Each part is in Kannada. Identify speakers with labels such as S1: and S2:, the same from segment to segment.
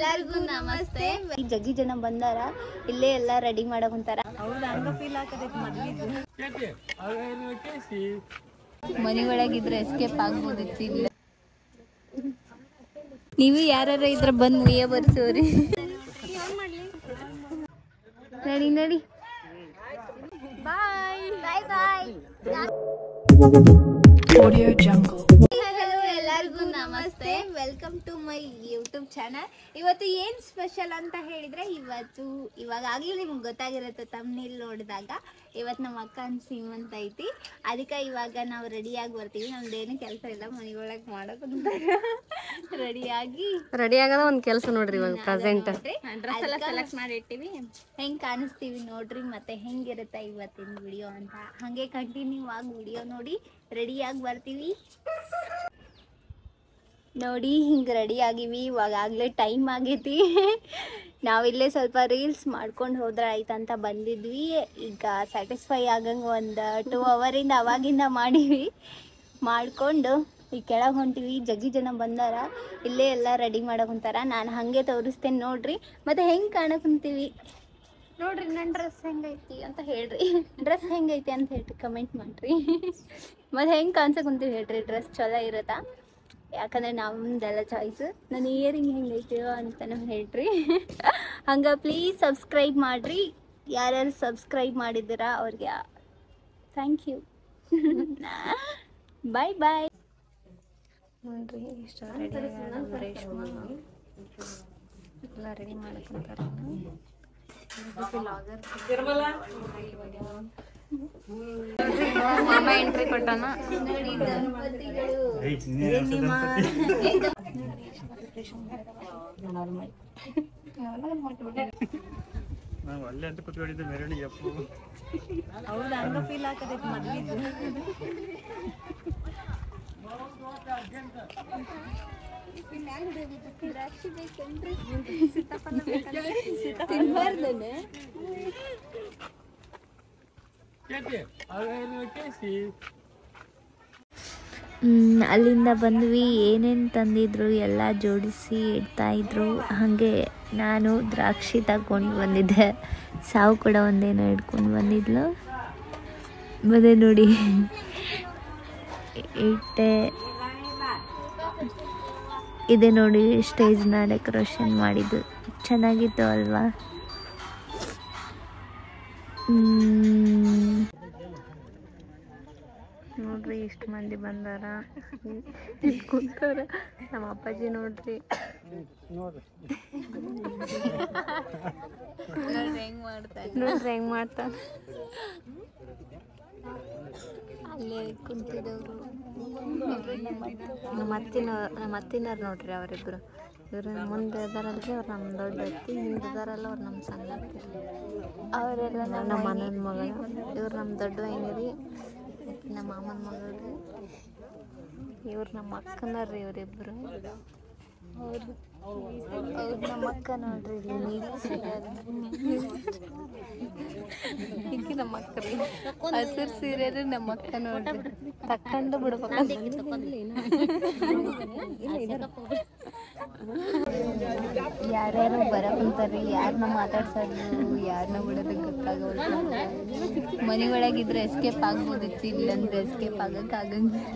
S1: ಎಲ್ಲರಿಗೂ ನಮಸ್ತೆ. ಈ ಜಗ್ಗಿ ಜನ ಬಂದಾರ ಇಲ್ಲೇ ಎಲ್ಲ ರೆಡಿ ಮಾಡಕ್ ಕುಂತಾರ ಮನಿ ಒಳಗಿದ್ರೆ ಎಸ್ಕೇಪ್ ಆಗ್ಬೋದಿತ್ತು ಇಲ್ಲ. ನೀವು ಯಾರ ಇದ್ರ ಬಂದ್ ಮುಯ್ಯ ಬರ್ಸೋರಿ. ನಡಿ ನಡಿ. Bye bye bye
S2: Audio Jungle.
S1: ನಮಸ್ತೆ. Welcome to my YouTube channel ಇವತ್ತು ಏನ್ ಸ್ಪೆಷಲ್ ಅಂತ ಹೇಳಿದ್ರೆ ಇವತ್ತು ಇವಾಗ ಆಗ್ಲೂ ನಿಮ್ಗೆ ಗೊತ್ತಾಗಿರುತ್ತೆ ತಮ್ಮನೇಲಿ ನೋಡಿದಾಗ. ಇವತ್ತು ನಮ್ಮ ಅಕ್ಕನ ಅಂತ ಐತಿ. ಅದಕ್ಕೆ ಇವಾಗ ನಾವು ರೆಡಿಯಾಗಿ ಬರ್ತೀವಿ. ನಮ್ದೇನು ಕೆಲಸ ಇಲ್ಲ ಮನೆಯೊಳಗೆ ಮಾಡೋದಂತ ರೆಡಿಯಾಗಿ
S3: ರೆಡಿ ಒಂದು ಒಂದ್ ಕೆಲಸ ನೋಡ್ರಿ ಇವಾಗ ಪ್ರೆಸೆಂಟ್
S1: ಡ್ರೆಸ್ ಎಲ್ಲ ಸೆಲೆಕ್ಟ್ ಹೆಂಗ್ ಕಾಣಿಸ್ತೀವಿ ನೋಡ್ರಿ ಮತ್ತೆ ಹೆಂಗಿರುತ್ತೆ ಇವತ್ತಿನ ವಿಡಿಯೋ ಅಂತ. ಹಾಗೆ ಕಂಟಿನ್ಯೂ ಆಗಿ ವಿಡಿಯೋ ನೋಡಿ. ರೆಡಿಯಾಗಿ ಬರ್ತೀವಿ. ನೋಡಿ ಹಿಂಗೆ ರೆಡಿ ಆಗಿವಿ. ಇವಾಗ ಆಗಲೇ ಟೈಮ್ ಆಗೈತಿ ನಾವಿಲ್ಲೇ ಸ್ವಲ್ಪ ರೀಲ್ಸ್ ಮಾಡ್ಕೊಂಡು ಹೋದ್ರೆ ಆಯ್ತಂತ ಬಂದಿದ್ವಿ. ಈಗ ಸ್ಯಾಟಿಸ್ಫೈ ಆಗಂಗೆ ಒಂದು ಟೂ ಅವರಿಂದ ಅವಾಗಿಂದ ಮಾಡೀವಿ. ಮಾಡಿಕೊಂಡು ಈಗ ಕೆಳಗೆ ಹೊಂಟಿವಿ. ಜಗ್ಗಿ ಜನ ಬಂದಾರ. ಇಲ್ಲೇ ಎಲ್ಲ ರೆಡಿ ಮಾಡಕ್ ಕುಂತಾರ ನಾನು ಹಾಗೆ ತೋರಿಸ್ತೇನೆ ನೋಡ್ರಿ. ಮತ್ತು ಹೆಂಗೆ ಕಾಣಕ್ ಕುಂತೀವಿ ನೋಡ್ರಿ ನನ್ನ ಡ್ರೆಸ್ ಹೆಂಗೈತಿ ಅಂತ ಹೇಳ್ರಿ. ಡ್ರೆಸ್ ಹೆಂಗೈತಿ ಅಂತ ಹೇಳಿ ಕಮೆಂಟ್ ಮಾಡಿರಿ. ಮತ್ತು ಹೆಂಗೆ ಕಾಣ್ಸಕ್ ಕುಂತೀವಿ ಹೇಳ್ರಿ? ಡ್ರೆಸ್ ಚಲೋ ಇರುತ್ತಾ? ಯಾಕಂದ್ರೆ ನಮ್ದೆಲ್ಲ ಚಾಯ್ಸ್ ನನ್ನ ಇಯರಿಂಗ್ ಹೆಂಗೈತೋ ಅಂತ ನಮ್ಗೆ ಹೇಳ್ರಿ. ಹಂಗೆ ಪ್ಲೀಸ್ ಸಬ್ಸ್ಕ್ರೈಬ್ ಮಾಡಿರಿ. ಯಾರ್ಯಾರು ಸಬ್ಸ್ಕ್ರೈಬ್ ಮಾಡಿದ್ದೀರಾ ಅವ್ರಿಗೆ ಥ್ಯಾಂಕ್ ಯು ಬಾಯ್ ಬಾಯ್
S3: ನೋಡ್ರಿ ಇಷ್ಟ ರೆಡಿ ರೇಷ್ಮಾ. ಎಲ್ಲ ರೆಡಿ ಮಾಡಕ್ಕಂತಾರ ಮಾಮ ಎಂಟ್ರಿ ಕೊಟ್ಟಾನ.
S4: ನಾವು ಅಲ್ಲೇ ಅಂತ ಕುತ್ಕೊಂಡಿದ್ದೆ ಮೆರವಣಿಗೆ ಅಪ್ಪು.
S1: ತಿನ್ ಹ್ಮ್, ಅಲ್ಲಿಂದ ಬಂದ್ವಿ. ಏನೇನು ತಂದಿದ್ರು ಎಲ್ಲ ಜೋಡಿಸಿ ಇಡ್ತಾ ಇದ್ರು. ಹಾಗೆ ನಾನು ದ್ರಾಕ್ಷಿ ತಗೊಂಡು ಬಂದಿದ್ದೆ. ಸಾವು ಕೂಡ ಒಂದೇನೋ ಇಟ್ಕೊಂಡು ಬಂದಿದ್ಲು. ಮತ್ತೆ ನೋಡಿ, ಇಟ್ಟೆ. ಇದೆ ನೋಡಿ, ಸ್ಟೇಜ್ನ ಡೆಕೋರೇಷನ್ ಮಾಡಿದ್ದು. ಚೆನ್ನಾಗಿತ್ತು ಅಲ್ವಾ.
S3: ನೋಡ್ರಿ ಇಷ್ಟು ಮಂದಿ ಬಂದಾರ. ಇಲ್ಲಿ ಕುಂತಾರ. ನಮ್ಮ ಅಪ್ಪಾಜಿ ನೋಡ್ರಿ. ನೋಡ್ರಿ ಹೆಂಗ್ ಮಾಡ್ತಾರ.
S1: ಅಲ್ಲೇ ಕುಂತಿದ್ದವರು
S3: ನಮ್ಮ ಅತ್ತಿನ ನಮ್ಮ ಅತ್ತಿನಾರ್ ನೋಡ್ರಿ ಅವರಿಬ್ರು. ಇವ್ರು ಮುಂದೆ ಇದಾರಲ್ರಿ ಅವ್ರು ನಮ್ಮ ದೊಡ್ಡ ಅತ್ತಿ ಹಿಂದೆ ಇದಾರಲ್ಲ ಅವ್ರು ನಮ್ಮ ಸಣ್ಣ ಅತ್ತಿ
S1: ಅವರೆಲ್ಲ
S3: ನಮ್ಮ ಅಣ್ಣನ ಮಗಳು ಇವ್ರು ನಮ್ಮ ದೊಡ್ಡ ವೈನಿರಿ ನಮ್ಮ ಮಾಮನ ಮಗಳು ರೀ ಇವ್ರು ನಮ್ಮ ಅಕ್ಕನವ್ರಿ ಇವರಿಬ್ಬರು
S1: ಹೌದು ಹೌದು ನಮ್ಮ ಅಕ್ಕ ನೋಡ್ರಿ ಸೀರೆ
S3: ನಮ್ಮ ಅಕ್ಕ ರೀ ಹಸಿರು ಸೀರೆ ರೀ ನಮ್ಮ ಅಕ್ಕ ನೋಡ್ರಿ ತಕ್ಕಂಡು ಬಿಡ್ಬೇಕು
S1: ಯಾರ್ಯಾರು ಬರಕುಂತಾರ್ರಿ ಯಾರನ್ನ ಮಾತಾಡ್ಸೋದು ಯಾರನ್ನ ಬಿಡೋದು ಗೊತ್ತಾಗಲ್ಲ ಮನೆ ಒಳಗಿದ್ರೆ ಎಸ್ಕೇಪ್ ಆಗ್ಬೋದಿತ್ತು ಇಲ್ಲಂದ್ರೆ ಎಸ್ಕೇಪ್ ಆಗಕ್ಕೆ ಆಗಂಗಿಲ್ಲ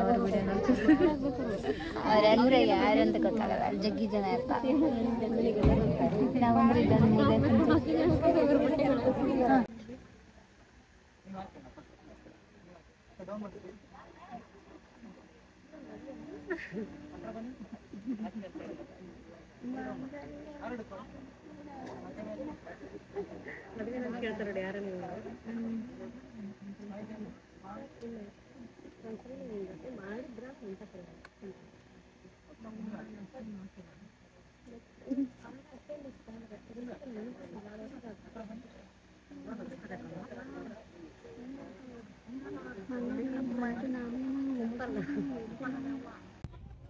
S1: ಅವ್ರು ಬಿಡೋಣ ಅವ್ರಂದ್ರೆ ಯಾರಂತ ಗೊತ್ತಾಗಲ್ಲ, ಅಲ್ಲಿ ಜಗ್ಗಿ ಜನ ಇರ್ತಾರೆ. ನಾವಂದ್ರೆ ಇಲ್ಲಂದ್ರೆ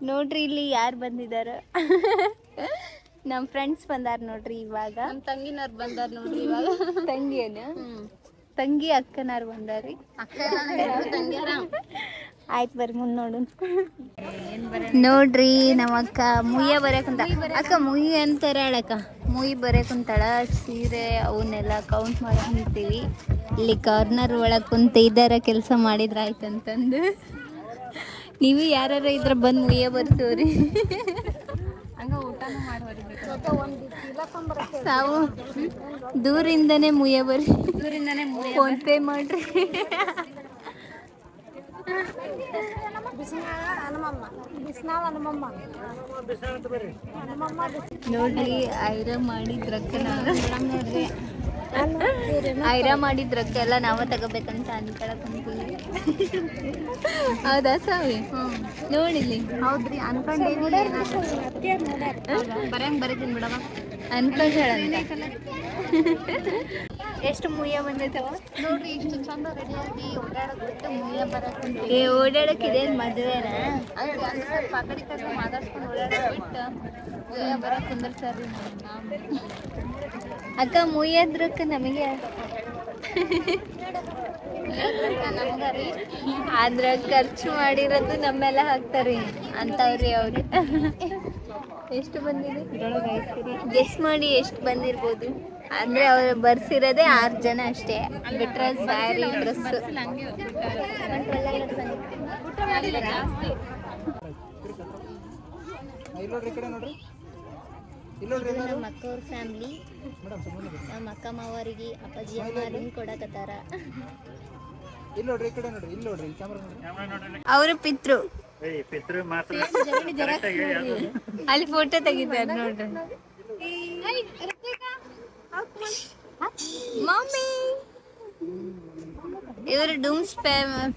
S1: ನೋಡ್ರಿ ಇಲ್ಲಿ ಯಾರು ಬಂದಿದಾರ. ನಮ್ಮ ಫ್ರೆಂಡ್ಸ್ ಬಂದಾರ ನೋಡ್ರಿ ಇವಾಗ.
S3: ನಮ್ಮ ತಂಗಿನವ್ರು ಬಂದಾರ ನೋಡ್ರಿ ಇವಾಗ.
S1: ತಂಗಿ ಏನು ತಂಗಿ ಅಕ್ಕನಾರು ಬಂದಾರಿ ಆಯ್ತು ಬರ್ರಿ ಮುಂದೆ ನೋಡು ನೋಡ್ರಿ ನಮ್ಮ ಅಕ್ಕ ಮುಯ್ಯ ಬರಕುಂತ ಅಕ್ಕ ಮುಯ್ಯ ಅಂತಾರೆ ಅಕ್ಕ? ಮುಯ್ ಬರಕುಂತಾಳ ಸೀರೆ ಅವನ್ನೆಲ್ಲ ಕೌಂಟ್ ಮಾಡ್ತೀವಿ ಇಲ್ಲಿ ಕಾರ್ನರ್ ಒಳಗೆ ಕುಂತ ಇದಾರ ಕೆಲಸ ಮಾಡಿದ್ರ ಆಯ್ತಂತಂದು ನೀವು ಯಾರ ಇದ್ರ ಬಂದು ಮುಯ್ಯ ಬರ್ತೀವ್ರಿ ಸಾವು ದೂರಿಂದನೇ ಮುಯ್ಯ ಬರ್ರಿ. ದೂರಿಂದನೇ ಫೋನ್ ಪೇ ಮಾಡ್ರಿ. ನೋಡ್ರಿ ಐರ ಮಾಡಿದ್ರಕ್ಕ ನೋಡ್ರಿ ಐರ ಮಾಡಿದ್ರಕ್ಕ ಎಲ್ಲ ನಾವ ತಗೋಬೇಕಂತ ಅನ್ಕೊಳಕಂತೀವಿ ಹೌದಾ ಸಾವಿ ನೋಡಿಲಿ
S3: ಹೌದ್ರಿ ಅನ್ಕೊಂಡೇನಿ.
S1: ಬರಂಗ್ ಬರೀತೀನಿ ಬಿಡವ ಅನ್ಕೊಂಡಂತ ಎಷ್ಟು ಮುಯ್ಯ ಬಂದೈತವ
S3: ನೋಡ್ರಿ ಇಷ್ಟು ಚಂದ ರೆಡಿ ಆಗಿ ಓಡಾಡಕ್ ಬಿಟ್ಟು ಮುಯ್ಯ ಬರಕ್
S1: ಏ ಓಡಾಡಕ್ ಇದೇನ್ ಮದ್ವೆನಾ?
S3: ಅಂದ್ರೆ ಅಲ್ಲಿ ಸ್ವಲ್ಪ ಆ ಕಡೆ ಈ ಕಡೆ ಮಾತಾಡ್ಸ್ಕೊಂಡು ಓಡಾಡಕ್ ಬಿಟ್ಟು ಮುಯ್ಯ ಬರಕ್ ಕುಂದರ್ಸ್ಯಾರ್ರಿ
S1: ಅಕ್ಕ ಮುಯ್ಯದ್ರಕ್ಕ ನಮಗೆ.
S3: ನಮ್ಗ
S1: ಆದ್ರ ಖರ್ಚು ಮಾಡಿರೋದು ನಮ್ಮೆಲ್ಲ ಹಾಕ್ತಾರಿ ಅಂತವ್ರಿ ಅವ್ರು. ಎಷ್ಟು ಬಂದಿದೆ? ಗೆಸ್ ಮಾಡಿ ಎಷ್ಟು ಬಂದಿರ್ಬೋದು? ಅಂದ್ರೆ ಅವ್ರು ಬರ್ಸಿರೋದೇ ಆರು ಜನ ಅಷ್ಟೇ. ಬಿಟ್ರೆ ಸ್ಯಾರಿ ಡ್ರೆಸ್ ನಮ್ಮ ಅಕ್ಕ ಅವ್ರ ಫ್ಯಾಮ್ಲಿ ನಮ್ಮ ಅಕ್ಕ ಮಾವರಿಗೆ ಅಪ್ಪಾಜಿ ಅಮ್ಮ ಕೊಡಕತ್ತಾರ.
S2: ಇಲ್ಲಿ ನೋಡ್ರಿ ಈ ಕಡೆ ನೋಡ್ರಿ. ಇಲ್ಲಿ ನೋಡ್ರಿ. ಇಲ್ಲಿ ಕ್ಯಾಮ್ರಾ ನೋಡ್ರಿ
S4: ಕ್ಯಾಮ್ರಾ ನೋಡ್ರಿ
S1: ಅವರು ಪಿತೃ? ಅಲ್ಲಿ ಫೋಟೋ ತೆಗಿತಾರೆ ನೋಡ್ರಿ. ಮಮ್ಮಿ. ಇವರು ಡೂಮ್ಸ್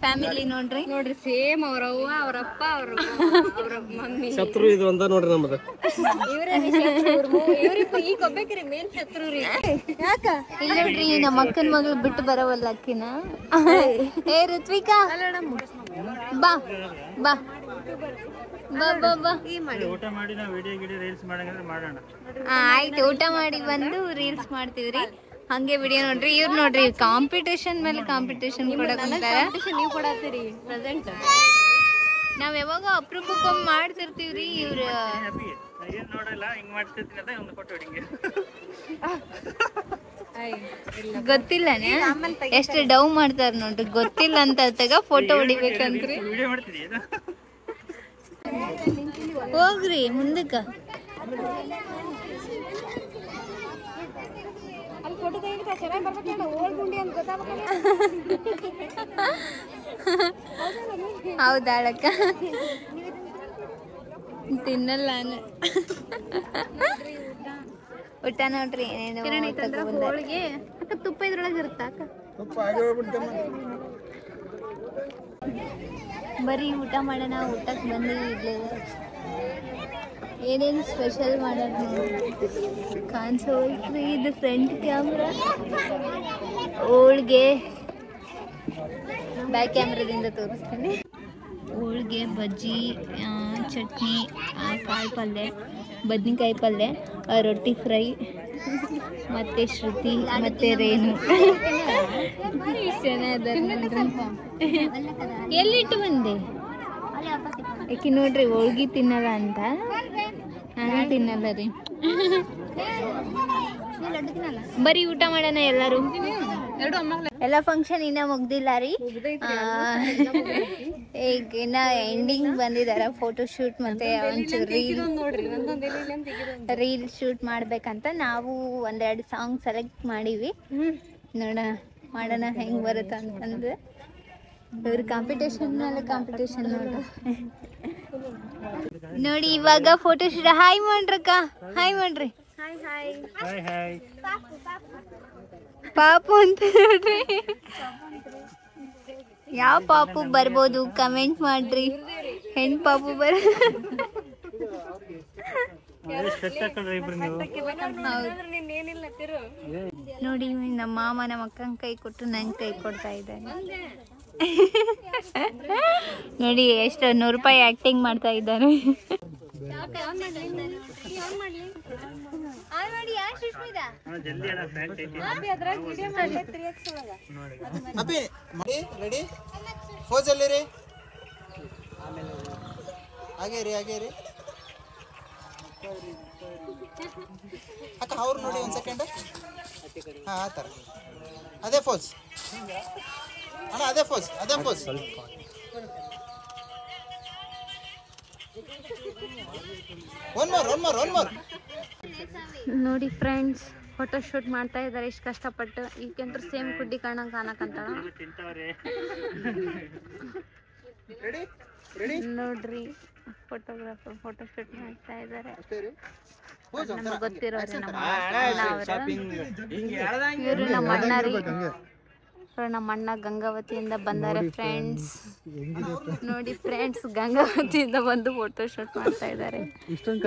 S1: ಫ್ಯಾಮಿಲಿ ನೋಡ್ರಿ.
S3: ನೋಡ್ರಿ ಸೇಮ್ ಅವ್ರ ಅವ್ವ ಅವ್ರಪ್ಪ ಅವ್ರ ಅವ್ರ ಮಮ್ಮಿ.
S2: ಶತ್ರು ಇದು ಅಂತ ನೋಡ್ರಿ ನಮ್ದು
S3: ಈಗ ಒಬ್ಬೇಕ್ರಿ ಮೇನ್ ಶತ್ರು ರೀ.
S1: ಇಲ್ಲಿ ನೋಡ್ರಿ ನಮ್ಮ ಅಕ್ಕನ ಮಗಳು ಬಿಟ್ಟು ಬರವಲ್ಲ ಅಕ್ಕಿನ. ಏ ಋತ್ವಿಕಾ. ಬಾ ಬಾ. ಬಾ ಬಾ ಬಾ.
S4: ಊಟ ಮಾಡಿ ನಾವು ವಿಡಿಯೋ ಗಿಡಿಯೋ ರೀಲ್ಸ್ ಮಾಡಂಗಿದ್ರೆ ಮಾಡೋಣ.
S1: ಆಯ್ತು ಊಟ ಮಾಡಿ ಬಂದು ರೀಲ್ಸ್ ಮಾಡ್ತೀವ್ರಿ. ಹಂಗೆ ವಿಡಿಯೋ ನೋಡ್ರಿ. ಇವ್ರು ನೋಡ್ರಿ ಕಾಂಪಿಟೇಷನ್ ಮೇಲೆ ಕಾಂಪಿಟೇಷನ್
S3: ನೀವು ಕೊಡತ್ತೀರಿ. ಪ್ರೆಸೆಂಟ್
S1: ನಾವ್ ಯಾವಾಗ ಅಪರೂಪಕ್ಕೊಮ್ಮೆ ಮಾಡ್ತಿರ್ತೀವ್ರಿ ಇವ್ರ
S4: ಹ್ಯಾಪಿ ಏನ್ ನೋಡಲ್ಲ ಹಿಂಗ್ ಮಾಡ್ತಿದ್ದೀನಿ ಅಂತ ಒಂದು ಫೋಟೋ ಹಿಂಗೆ
S1: ಗೊತ್ತಿಲ್ಲನೇ? ಎಷ್ಟು ಡೌ ಮಾಡ್ತಾರ ನೋಡ್ರಿ ಗೊತ್ತಿಲ್ಲ ಅಂತ ತಗ ಫೋಟೋ ಹೊಡಿಬೇಕಂತ್ರಿ? ಹೋಗ್ರಿ ಮುಂದಕ್ಕ. ಹೌದಾಳಕ್ಕ ತಿನ್ನಲ್ಲ ನಾನು. ಊಟ ನೋಡ್ರಿ.
S3: ಹೋಳಿಗೆ. ಅಕ್ಕ ತುಪ್ಪ ಇದ್ರೊಳಗೆ ಇರುತ್ತ ಅಕ್ಕ?
S1: ಬರೀ ಊಟ ಮಾಡೋಣ ಊಟಕ್ಕೆ ಬಂದಿಲ್ಲ ಇಡ್ಲಿ. ಏನೇನು ಸ್ಪೆಷಲ್ ಮಾಡೋಣ? ಕಾಣಿಸೋಲ್ರಿ ಇದು ಫ್ರಂಟ್ ಕ್ಯಾಮ್ರಾ ಹೋಳ್ಗೆ. ಬ್ಯಾಕ್ ಕ್ಯಾಮ್ರಾದಿಂದ ತೋರಿಸ್ತೀನಿ. ಹೋಳ್ಗೆ ಬಜ್ಜಿ ಚಟ್ನಿ ಕಾಳು ಪಲ್ಯ ಬದ್ನಿಕಾಯಿ ಪಲ್ಯ ರೊಟ್ಟಿ ಫ್ರೈ, ಮತ್ತೆ ಶ್ರುತಿ, ಮತ್ತೆ ರೇಣು. ಎಲ್ಲಿಟ್ಟು ಬಂದೆ? ಯಾಕೆ ನೋಡ್ರಿ, ಹೋಳ್ಗಿ ತಿನ್ನಲ್ಲ ಅಂತ? ನಾನು ತಿನ್ನಲ್ಲ ರೀ. ಬರೀ ಊಟ ಮಾಡೋಣ ಎಲ್ಲರೂ? ಎಲ್ಲ ಫಂಕ್ಷನ್ ಇನ್ನ ಮುಗ್ದಿಲ್ಲ ರೀ. ಈಗ ಇನ್ನ ಎಂಡಿಂಗ್ ಬಂದಿದಾರ ಫೋಟೋ ಶೂಟ್ ಮತ್ತೆ ಒಂಚೂರು ರೀಲ್ ರೀಲ್ ಶೂಟ್ ಮಾಡ್ಬೇಕಂತ ನಾವು ಒಂದೆರಡು ಸಾಂಗ್ ಸೆಲೆಕ್ಟ್ ಮಾಡಿವಿ. ನೋಡೋಣ ಮಾಡೋಣ ಹೆಂಗ್ ಬರುತ್ತೆ ಅಂತಂದ್ರೆ ಇವ್ರ ಕಾಂಪಿಟೇಷನ್ ಮೇಲೆ ಕಾಂಪಿಟೇಷನ್ ನೋಡಿ. ನೋಡಿ ಇವಾಗ ಫೋಟೋ ಶೂಟ್ ಹಾಯ್ ಮಾಡ್ರಕ್ಕ ಹಾಯ್ ಮಾಡ್ರಿ
S4: ಹಾಯ್ ಹಾಯ್
S1: ಪಾಪು ಅಂತ ನೋಡ್ರಿ ಯಾವ ಪಾಪು ಬರ್ಬೋದು? ಕಮೆಂಟ್ ಮಾಡ್ರಿ. ಹೆಣ್ ಪಾಪು ಬರ ನೋಡಿ, ನಮ್ಮ ಮಾಮ ನಮ್ಮ ಅಕ್ಕನ ಕೈ ಕೊಟ್ಟು ನನ್ನ ಕೈ ಕೊಡ್ತಾ ಇದ್ದಾನೆ. ನೋಡಿ ಎಷ್ಟು ನೂರು ರೂಪಾಯಿ ಆಕ್ಟಿಂಗ್ ಮಾಡ್ತಾ ಇದ್ದಾರೆ
S4: ಹಾ, ಜಲ್ದಿ ಅಣ್ಣ ಪ್ಯಾಂಟ್ ಐತಿ
S2: ಅಪ್ಪಿ ಮಾಡಿ ರೆಡಿ ಫೋಸ್ ಅಲ್ಲಿ ರೀ. ಹಾಗೆ ರೀ ಹಾಗೆ ರೀ. ಅಕ್ಕ ಅವ್ರು ನೋಡಿ ಒಂದು ಸೆಕೆಂಡ್ ಹಾಂ ಆ ಥರ. ಅದೇ ಫೋಸ್ ಅಣ್ಣ ಅದೇ ಫೋಸ್ ಅದೇ pose one more one more one more
S5: ನೋಡಿ ಫ್ರೆಂಡ್ಸ್ ಫೋಟೋ ಶೂಟ್ ಮಾಡ್ತಾ ಇದ್ದಾರೆ ಇಷ್ಟು ಕಷ್ಟಪಟ್ಟು. ಈಗಂತೂ ಸೇಮ್ ಕುಡ್ಡಿ ಕಾಣಂಗೆ
S2: ಕಾಣಕಂತ
S5: ನೋಡ್ರಿ ಫೋಟೋಗ್ರಾಫರ್ ಫೋಟೋ ಶೂಟ್ ಮಾಡ್ತಾ ಇದ್ದಾರೆ. ನಮ್ಗೆ ಗೊತ್ತಿರೋರು ನಮ್ಮ ಇವರು ನಮ್ಮ ಅಣ್ಣ ರೀ. ನಮ್ಮ ಅಣ್ಣ ಗಂಗಾವತಿಯಿಂದ ಬಂದಾರೆ ಫ್ರೆಂಡ್ಸ್ ನೋಡಿ ಫ್ರೆಂಡ್ಸ್ ಗಂಗಾವತಿಯಿಂದ ಬಂದು ಫೋಟೋ ಶೂಟ್ ಮಾಡ್ತಾ ಇದ್ದಾರೆ.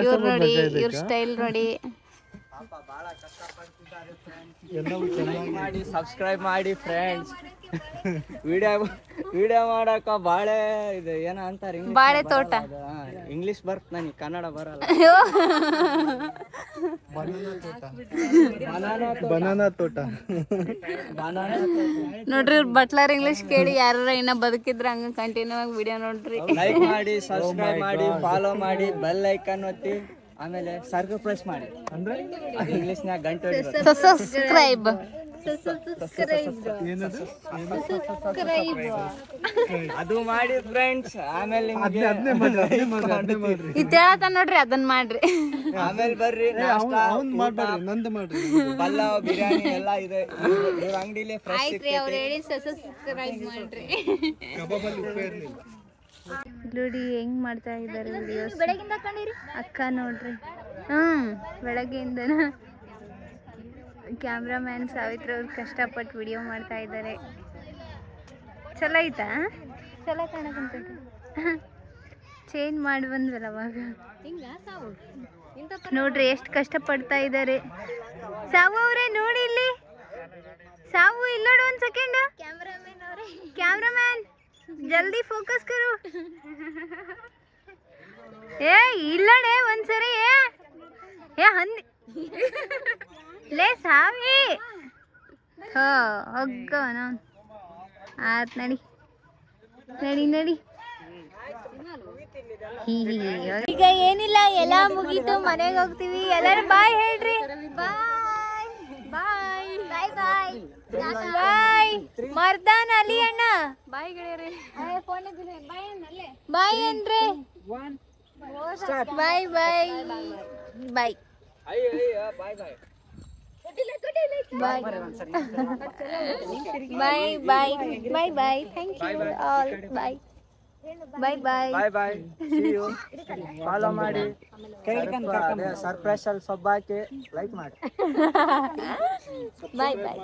S5: ಇವ್ರು ನೋಡಿ ಇವ್ರ ಸ್ಟೈಲ್ ನೋಡಿ.
S6: ಮಾಡಿ ಸಬ್ಸ್ಕ್ರೈಬ್ ಮಾಡಿ ಫ್ರೆಂಡ್ಸ್ ವಿಡಿಯೋ ವಿಡಿಯೋ ಮಾಡಕ ಬಾಳೆ ಇದು. ಏನೋ ಅಂತಾರೆ
S5: ಬಾಳೆ ತೋಟ.
S6: ಇಂಗ್ಲಿಷ್ ಬರ್ತ್ ನನಗೆ ಕನ್ನಡ ಬರಲ್ಲ.
S2: ಬನಾನಾ ತೋಟ.
S5: ನೋಡ್ರಿ ಬಟ್ಲರ್ ಇಂಗ್ಲಿಷ್ ಕೇಳಿ ಯಾರ ಇನ್ನ ಬದುಕಿದ್ರ ಹಂಗ ಕಂಟಿನ್ಯೂ ಆಗಿ ವಿಡಿಯೋ ನೋಡ್ರಿ.
S6: ಲೈಕ್ ಮಾಡಿ ಸಬ್ಸ್ಕ್ರೈಬ್ ಮಾಡಿ ಫಾಲೋ ಮಾಡಿ ಬೆಲ್ ಐಕನ್ ಒತ್ತಿ. ಆಮೇಲೆ ಸರ್ಕಲ್ ಪ್ರೆಸ್ ಮಾಡಿ. ಅಂದ್ರೆ? ಇಂಗ್ಲಿಷ್ನ್ಯಾಗ ಗಂಟೆ.
S5: ಸಬ್ಸ್ಕ್ರೈಬ್
S6: ಅದು ಮಾಡಿ ಫ್ರೆಂಡ್ಸ್ ಆಮೇಲೆ
S5: ಹೇಳತ್ತ ನೋಡ್ರಿ ಅದನ್ನ ಮಾಡ್ರಿ.
S6: ಆಮೇಲೆ ಬರ್ರಿ
S2: ನಂದು ಮಾಡ್ರಿ.
S6: ಪಲಾವ್ ಬಿರಿಯಾನಿ ಎಲ್ಲ ಇದೆ. ಇವ್ರ- ಅಂಗಡಿಲಿ ಫ್ರೆಶ್
S5: ಅವ್ರು ಹೇಳಿ ಸಬ್ಸ್ಕ್ರೈಬ್ ಮಾಡ್ರಿ.
S2: ಕಬಾಬಲ್ಲಿ ಉಪ್ಪೇ ಇರಲಿಲ್ಲ.
S5: ನೋಡಿ ಹೆಂಗ್ ಮಾಡ್ತಾ ಇದ್ದಾರೆ
S1: ಬೆಳಗಿಂದ
S5: ಅಕ್ಕ ನೋಡ್ರಿ. ಹ್ಮ್ ಬೆಳಗ್ಗೆಯಿಂದ ಕ್ಯಾಮ್ರಾಮ್ಯಾನ್ ಸಾವಿತ್ರ ಅವ್ರು ಕಷ್ಟಪಟ್ಟು ವಿಡಿಯೋ ಮಾಡ್ತಾ ಇದ್ದಾರೆ. ಚಲೋ ಐತಾ? ಚಲೋ ಕಾಣಕಂತ ಚೇಂಜ್ ಮಾಡಿ ಬಂದ್ವಲ್ಲ ಅವಾಗ? ನೋಡ್ರಿ ಎಷ್ಟು ಕಷ್ಟಪಡ್ತಾ ಇದ್ದಾರೆ. ಸಾವು ಅವರೇ ನೋಡಿ ಇಲ್ಲಿ. ಸಾವು ಇಲ್ಲೋಡು ಒಂದು ಸೆಕೆಂಡ್ ಕ್ಯಾಮ್ರಾಮ್ಯಾನ್. ಜಲ್ದಿ ಫೋಕಸ್ ಕರು. ಏ ಇಲ್ಲಡೆ ಒಂದ್ಸರಿ ಏ. ಏ ಹಂದಿ. ಲೇ ಸಾವಿ. ಥೋ ಹೊಗ್ಗ ನಾನು ಆತ್ ನಡಿ. ನಡಿ ನಡಿ.
S1: ಈಗ ಏನಿಲ್ಲ ಎಲ್ಲ ಮುಗೀತು. ಮನೆಗೆ ಹೋಗ್ತೀವಿ. ಎಲ್ಲರೂ ಬಾಯ್ ಹೇಳ್ರಿ. Bye
S6: bye bye
S1: bye bye bye bye bye thank you all bye bye bye
S6: bye bye follow ಮಾಡಿ. ಸರ್ಪ್ರೈಸ್ ಅಲ್ಲಿ ಸೊಬ್ಬಾಕಿ ಲೈಕ್ ಮಾಡಿ.
S1: ಬಾಯ್ ಬಾಯ್